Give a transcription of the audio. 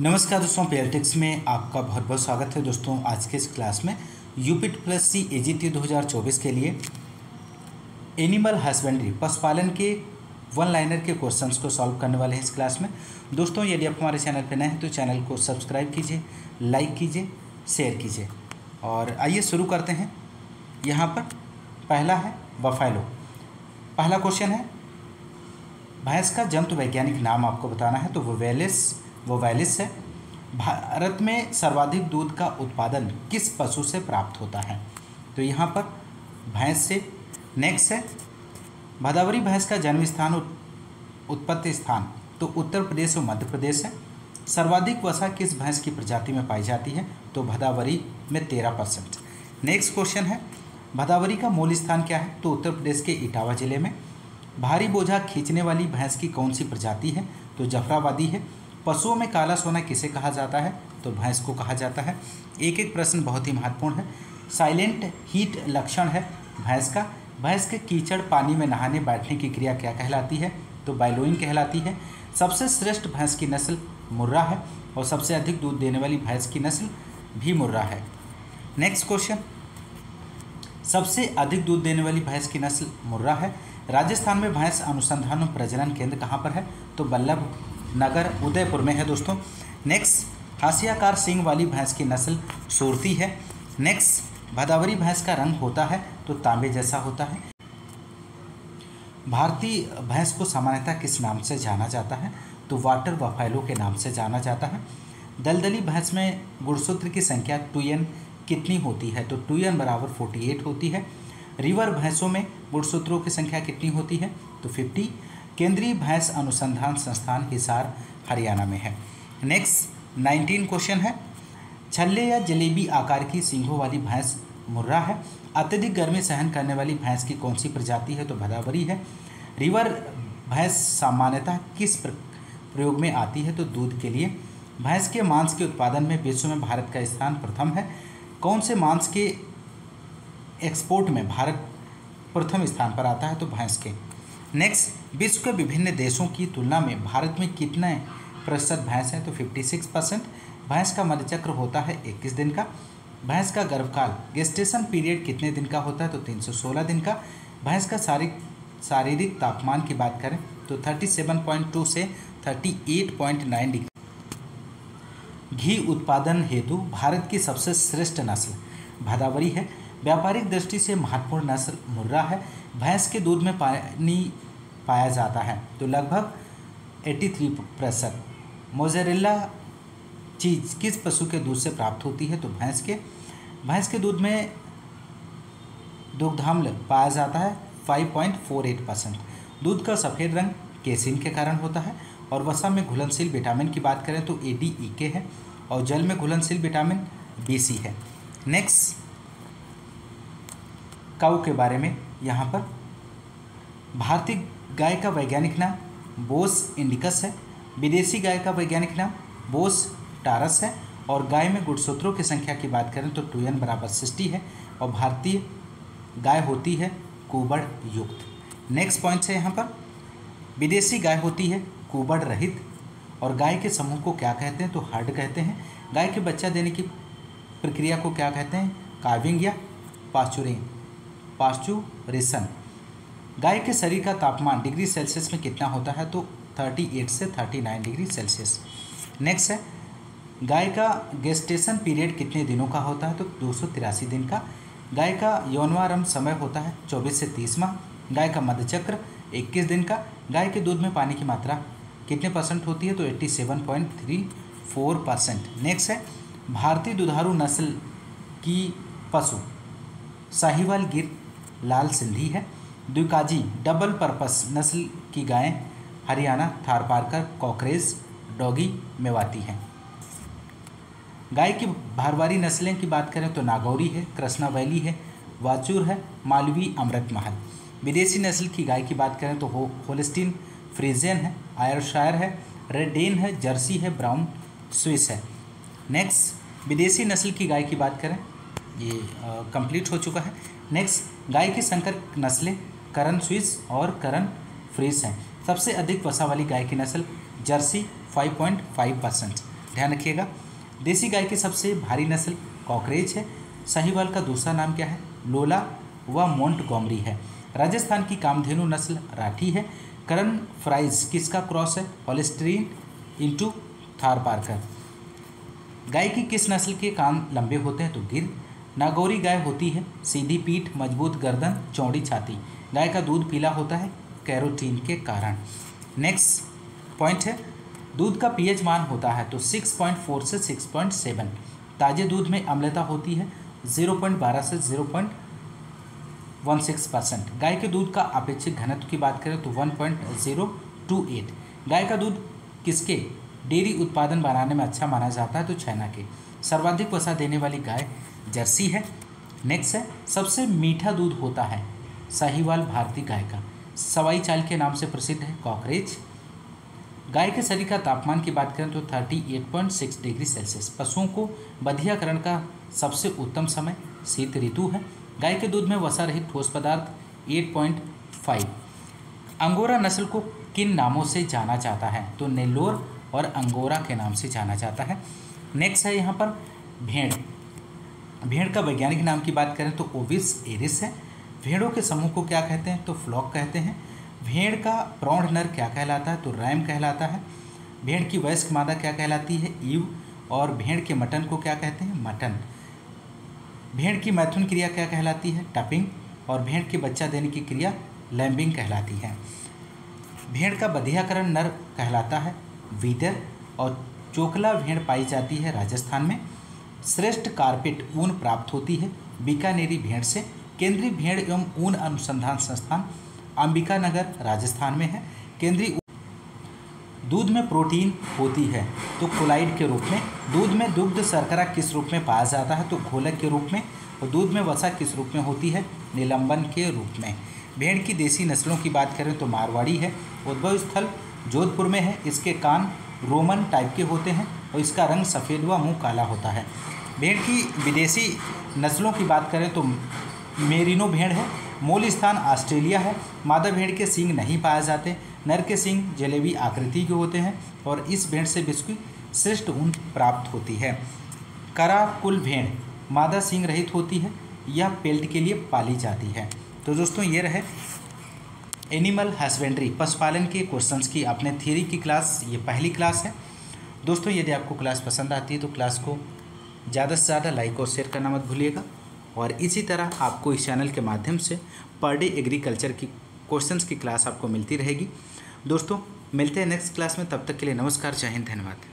नमस्कार दोस्तों पेयरटेक्स में आपका बहुत बहुत स्वागत है। दोस्तों, आज के इस क्लास में यूपिट प्लस सी ए जी टी दो हज़ार चौबीस के लिए एनिमल हस्बेंड्री पशुपालन के वन लाइनर के क्वेश्चंस को सॉल्व करने वाले हैं इस क्लास में। दोस्तों, यदि आप हमारे चैनल पर नए हैं तो चैनल को सब्सक्राइब कीजिए लाइक कीजिए शेयर कीजिए। और आइए शुरू करते हैं। यहाँ पर पहला है बफेलो पहला क्वेश्चन है, भैंस का जंतु वैज्ञानिक नाम आपको बताना है तो वो वेलिस वो वैलिस है। भारत में सर्वाधिक दूध का उत्पादन किस पशु से प्राप्त होता है? तो यहाँ पर भैंस से। नेक्स्ट है। भदावरी भैंस का जन्म स्थान उत्पत्ति स्थान तो उत्तर प्रदेश और मध्य प्रदेश है। सर्वाधिक वसा किस भैंस की प्रजाति में पाई जाती है? तो भदावरी में तेरह परसेंट। नेक्स्ट क्वेश्चन है। भदावरी का मूल स्थान क्या है? तो उत्तर प्रदेश के इटावा ज़िले में। भारी बोझा खींचने वाली भैंस की कौन सी प्रजाति है? तो जफराबादी है। पशुओं में काला सोना किसे कहा जाता है? तो भैंस को कहा जाता है। एक एक प्रश्न बहुत ही महत्वपूर्ण है। साइलेंट हीट लक्षण है भैंस का। भैंस के कीचड़ पानी में नहाने, बैठने की क्रिया क्या कहलाती है? तो बाइलोइन कहलाती है। सबसे श्रेष्ठ भैंस की नस्ल मुर्रा है और सबसे अधिक दूध देने वाली भैंस की नस्ल भी मुर्रा है। Next question. सबसे अधिक दूध देने वाली भैंस की नस्ल मुर्रा है। राजस्थान में भैंस अनुसंधान और प्रजनन केंद्र कहाँ पर है? तो बल्लभ नगर उदयपुर में है दोस्तों। नेक्स्ट हाशियाकार सिंग वाली भैंस की नस्ल सूरती है। नेक्स्ट भदावरी भैंस का रंग होता है तो तांबे जैसा होता है। भारतीय भैंस को सामान्यतः किस नाम से जाना जाता है? तो वाटर वफैलो के नाम से जाना जाता है। दलदली भैंस में गुड़सूत्र की संख्या टू एन कितनी होती है? तो टू एन बराबर फोर्टी एट होती है। रिवर भैंसों में गुड़सूत्रों की संख्या कितनी होती है? तो फिफ्टी केंद्रीय भैंस अनुसंधान संस्थान हिसार, हरियाणा में है। नेक्स्ट नाइनटीन क्वेश्चन है। छल्ले या जलेबी आकार की सिंहों वाली भैंस मुर्रा है। अत्यधिक गर्मी सहन करने वाली भैंस की कौन सी प्रजाति है? तो भदावरी है। रिवर भैंस सामान्यतः किस प्रयोग में आती है? तो दूध के लिए। भैंस के मांस के उत्पादन में विश्व में भारत का स्थान प्रथम है। कौन से मांस के एक्सपोर्ट में भारत प्रथम स्थान पर आता है? तो भैंस के। नेक्स्ट विश्व के विभिन्न देशों की तुलना में भारत में कितने प्रतिशत भैंस हैं? तो 56 परसेंट भैंस का मध्यचक्र होता है 21 दिन का। भैंस का गर्भकाल गेस्टेशन पीरियड कितने दिन का होता है? तो 316 दिन का। भैंस का शारीरिक शारीरिक तापमान की बात करें तो 37.2 से 38.9 डिग्री। घी उत्पादन हेतु भारत की सबसे श्रेष्ठ नस्ल भदावरी है। व्यापारिक दृष्टि से महत्वपूर्ण नस्ल मुर्रा है। भैंस के दूध में पानी पाया जाता है तो लगभग 83 प्रतिशत मोजरेला चीज़ किस पशु के दूध से प्राप्त होती है? तो भैंस के। भैंस के दूध में दुग्धाम्ल पाया जाता है 5.48 परसेंट। दूध का सफ़ेद रंग केसिन के कारण होता है। और वसा में घुलनशील विटामिन की बात करें तो ए डी ई के है और जल में घुलनशील विटामिन बी सी है। नेक्स्ट काऊ के बारे में यहाँ पर। भारतीय गाय का वैज्ञानिक नाम बोस इंडिकस है। विदेशी गाय का वैज्ञानिक नाम बोस टारस है। और गाय में गुड़सूत्रों की संख्या की बात करें तो टू एन बराबर सिक्सटी है। और भारतीय गाय होती है कुबड़ युक्त। नेक्स्ट पॉइंट है यहाँ पर। विदेशी गाय होती है कुबड़ रहित। और गाय के समूह को क्या कहते हैं? तो हर्ड कहते हैं। गाय के बच्चा देने की प्रक्रिया को क्या कहते हैं? काविंग या पाचुरिंग पास्चुरेशन गाय के शरीर का तापमान डिग्री सेल्सियस में कितना होता है? तो 38 से 39 डिग्री सेल्सियस। नेक्स्ट है, गाय का गेस्टेशन पीरियड कितने दिनों का होता है? तो दो सौ तिरासी दिन का। गाय का यौनवारंभ समय होता है 24 से 30 माह। गाय का मध्यचक्र 21 दिन का। गाय के दूध में पानी की मात्रा कितने परसेंट होती है? तो 87.34 परसेंट नेक्स्ट है, भारतीय दुधारू नस्ल की पशु। साहिवाल गिर लाल सिंधी है। द्विकाजी डबल पर्पस नस्ल की गायें हरियाणा, थारपारकर कॉकरेज डॉगी, मेवाती हैं। गाय की भारवारी नस्लें की बात करें तो नागौरी है, कृष्णा वैली है, वाचूर है, मालवी, अमृत महल। विदेशी नस्ल की गाय की बात करें तो हो, होलिस्टीन, फ्रीजियन है, आयरशायर है रेडेन है, जर्सी है, ब्राउन, स्विस है। नेक्स्ट, विदेशी नस्ल की गाय की बात करें, ये कंप्लीट हो चुका है। नेक्स्ट गाय की संकर नस्लें करन स्विस और करन फ्रीस हैं। सबसे अधिक वसा वाली गाय की नस्ल जर्सी 5.5 परसेंट ध्यान रखिएगा, देसी गाय की सबसे भारी नस्ल कॉकरेज है। साहिवाल का दूसरा नाम क्या है? लोला व मोंट गोमरी है। राजस्थान की कामधेनु नस्ल राठी है। करण फ्राइज किसका क्रॉस है? Holstein into Tharparkar. गाय की किस नस्ल के कान लंबे होते हैं तो गिर नागौरी गाय होती है, सीधी पीठ, मज़बूत गर्दन, चौड़ी छाती। गाय का दूध पीला होता है, कैरोटीन के कारण। नेक्स्ट पॉइंट है, दूध का पीएच मान होता है तो 6.4 से 6.7 ताजे दूध में अम्लता होती है 0.12 से 0.16 परसेंट गाय के दूध का अपेक्षित घनत्व की बात करें तो 1.028 गाय का दूध किसके? डेयरी उत्पादन बनाने में अच्छा माना जाता है तो छैना के। सर्वाधिक वसा देने वाली गाय जर्सी है। नेक्स्ट है, सबसे मीठा दूध होता है, साहिवाल भारतीय गाय का। सवाई चाल के नाम से प्रसिद्ध है कॉकरेज गाय के शरीर का तापमान की बात करें तो 38.6 डिग्री सेल्सियस। पशुओं को बधियाकरण का सबसे उत्तम समय, शीत ऋतु है। गाय के दूध में वसा रहित ठोस पदार्थ 8.5 अंगोरा नस्ल को किन नामों से जाना जाता है? तो नेल्लोर और अंगोरा के नाम से जाना जाता है। नेक्स्ट है यहाँ पर भेड़। भेड़ का वैज्ञानिक नाम की बात करें तो ओविस एरिस है। भेड़ों के समूह को क्या कहते हैं? तो फ्लॉक कहते हैं। भेड़ का प्रौढ़ नर क्या कहलाता है? तो रैम कहलाता है। भेड़ की वयस्क मादा क्या कहलाती है? ईव। और भेड़ के मटन को क्या कहते हैं? मटन। भेड़ की मैथुन क्रिया क्या कहलाती है? टपिंग। और भेड़ के बच्चा देने की क्रिया लैम्बिंग कहलाती है। भेड़ का बधियाकरण नर कहलाता है। वीदर। और चोकला भेड़ पाई जाती है राजस्थान में। श्रेष्ठ कारपेट ऊन प्राप्त होती है। बीकानेरी भेड़ से केंद्रीय भेड़ एवं ऊन अनुसंधान संस्थान अंबिका नगर, राजस्थान में है। केंद्रीय दूध में प्रोटीन होती है तो कोलाइड के रूप में। दूध में दुग्ध शर्करा किस रूप में पाया जाता है तो घोलक के रूप में। और दूध में वसा किस रूप में होती है, निलंबन के रूप में। भेड़ की देसी नस्लों की बात करें तो मारवाड़ी है, उद्भव स्थल जोधपुर में है। इसके कान रोमन टाइप के होते हैं और इसका रंग सफ़ेद व मुँह काला होता है। भेड़ की विदेशी नस्लों की बात करें तो मेरिनो भेड़ है, मूल स्थान ऑस्ट्रेलिया है। मादा भेड़ के सींग नहीं पाए जाते, नर के सींग जलेबी आकृति के होते हैं और इस भेड़ से बिस्कुट श्रेष्ठ ऊन प्राप्त होती है। कराकुल भेड़ मादा सींग रहित होती है, यह पेल्ट के लिए पाली जाती है। तो दोस्तों, ये रहे एनिमल हस्बेंड्री, पशुपालन के क्वेश्चंस की अपने थ्योरी की क्लास ये पहली क्लास है। दोस्तों, यदि आपको क्लास पसंद आती है तो क्लास को ज़्यादा से ज़्यादा लाइक और शेयर करना मत भूलिएगा। और इसी तरह आपको इस चैनल के माध्यम से पर डे एग्रीकल्चर की क्वेश्चंस की क्लास आपको मिलती रहेगी। दोस्तों, मिलते हैं नेक्स्ट क्लास में, तब तक के लिए नमस्कार, जय हिंद, धन्यवाद।